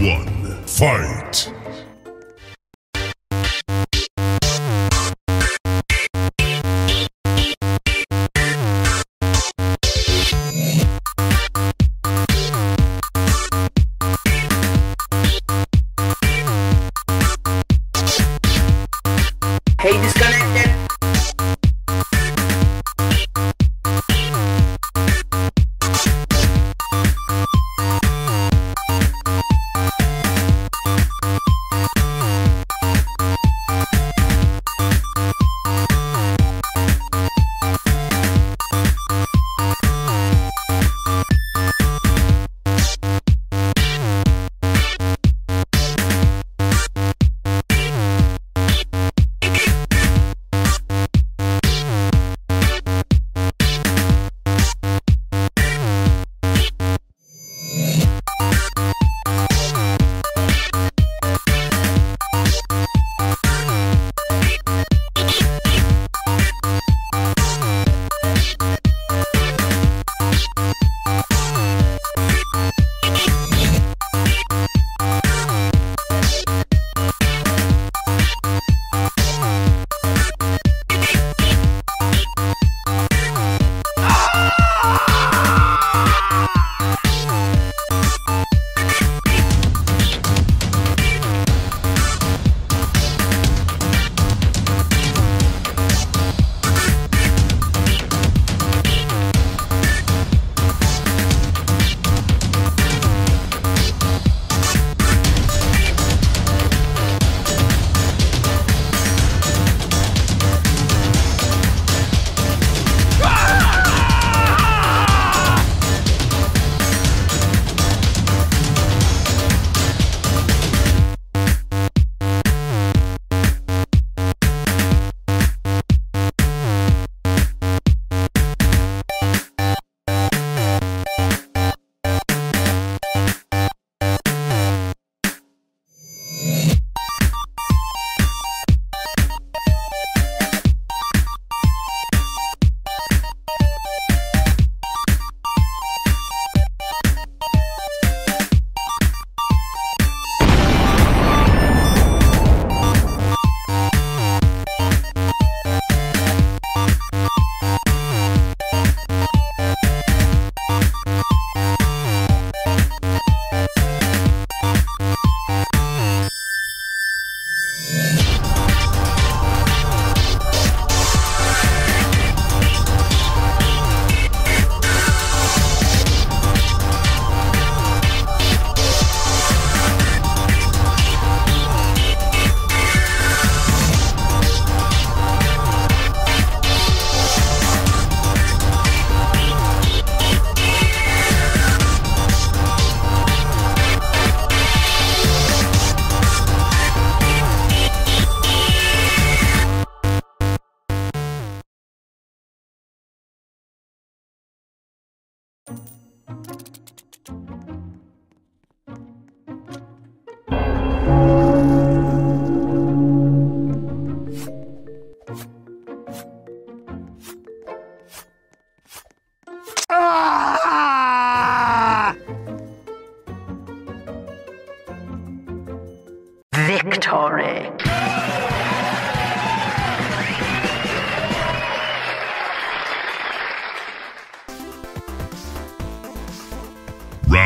one, fight!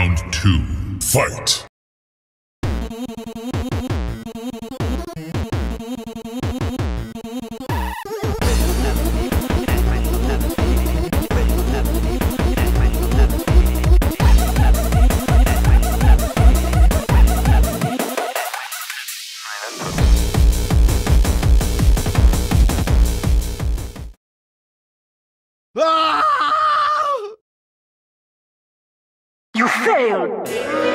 Round two, fight! You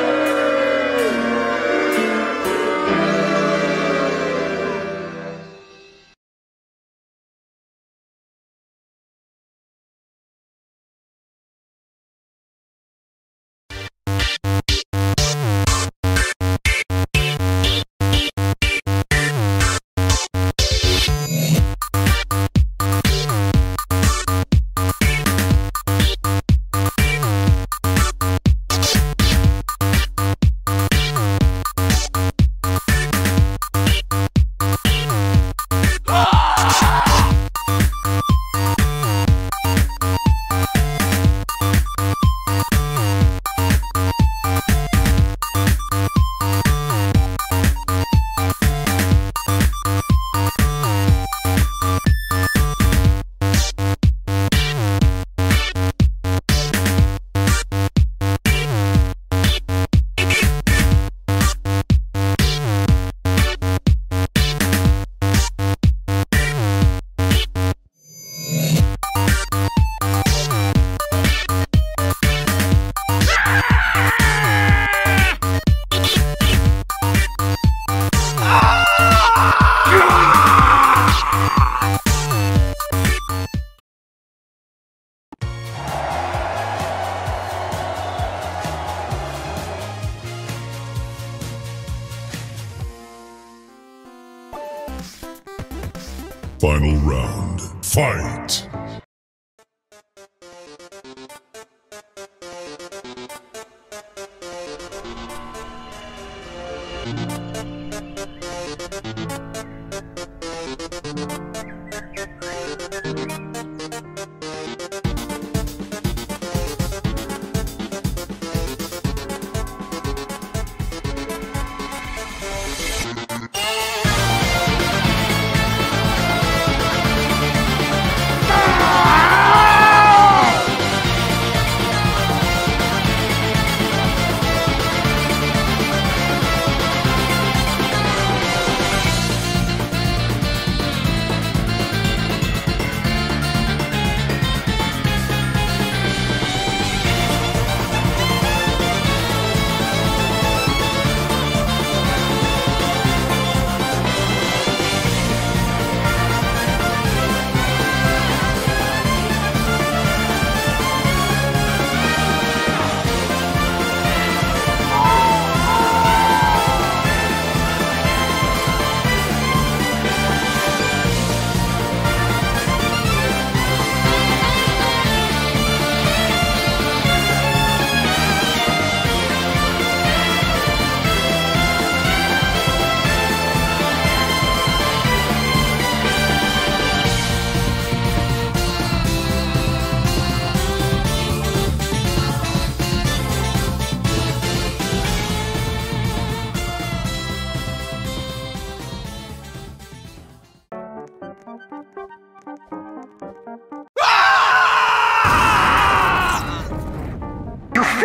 Final round. Fight!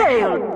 failed.